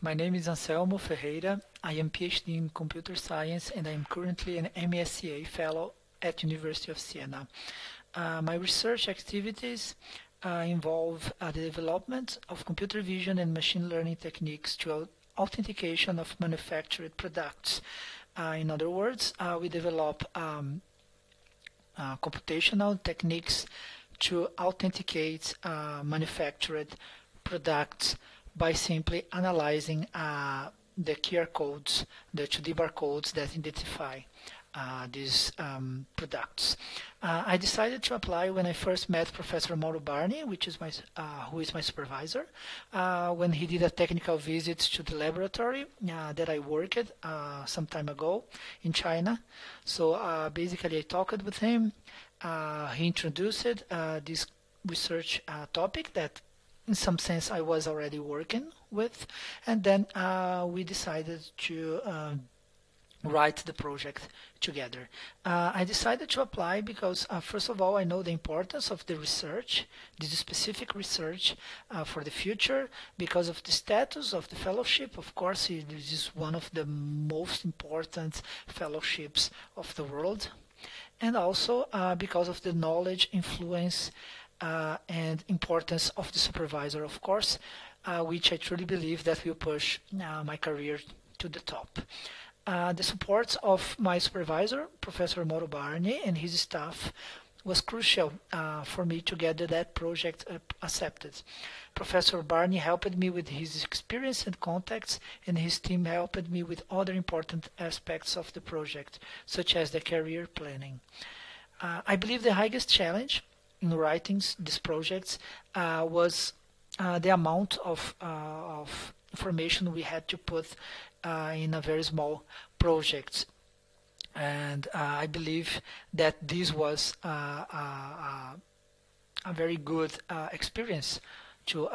My name is Anselmo Ferreira. I am PhD in computer science and I am currently an MSCA fellow at University of Siena. Uh, my research activities uh, involve uh, the development of computer vision and machine learning techniques to authentication of manufactured products. Uh, in other words, uh, we develop um, uh, computational techniques to authenticate manufactured products by simply analyzing uh, the QR codes, the 2D barcodes that identify uh, these um, products. Uh, I decided to apply when I first met Professor Mauro Barni, which is my, uh, who is my supervisor, uh, when he did a technical visit to the laboratory uh, that I worked some time ago in China. So basically I talked with him. he introduced this research topic that in some sense I was already working with and then uh, we decided to uh, write the project together. Uh, I decided to apply because uh, first of all I know the importance of the research, this specific research uh, for the future because of the status of the fellowship. Of course it is one of the most important fellowships of the world and also uh, because of the knowledge influence uh, and importance of the supervisor, of course, uh, which I truly believe that will push uh, my career to the top. Uh, the support of my supervisor, Professor Mauro Barni, and his staff was crucial uh, for me to get that project uh, accepted. Professor Barni helped me with his experience and contacts, and his team helped me with other important aspects of the project, such as the career planning. I believe the highest challenge in writing these projects uh, was uh, the amount of, uh, of information we had to put uh, in a very small project. And uh, I believe that this was uh, a very good experience to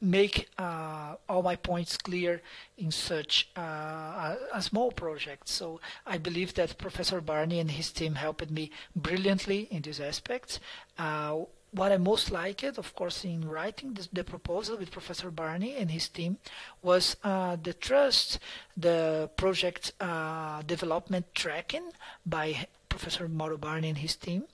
make uh, all my points clear in such uh, a, a, small project. So I believe that Professor Barni and his team helped me brilliantly in this aspect. Uh, what I most liked, of course, in writing the proposal with Professor Barni and his team was uh, the trust, the project uh, development tracking by Professor Mauro Barni and his team,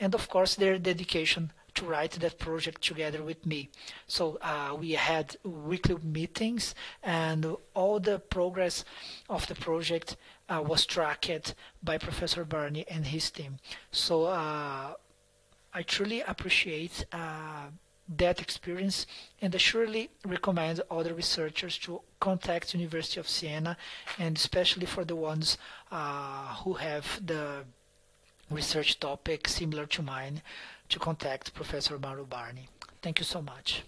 and of course their dedication to write that project together with me. So uh, we had weekly meetings and all the progress of the project uh, was tracked by Professor Barni and his team. So uh, I truly appreciate uh, that experience and I surely recommend other researchers to contact University of Siena and especially for the ones uh, who have the research topic similar to mine to contact Professor Mauro Barni. Thank you so much.